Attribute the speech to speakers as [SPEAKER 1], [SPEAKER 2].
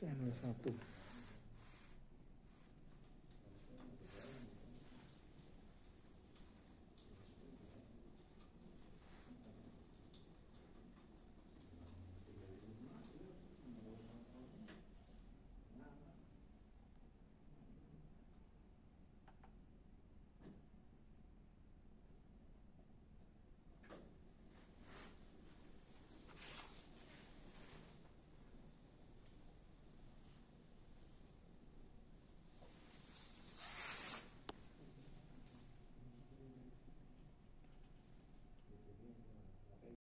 [SPEAKER 1] channel 1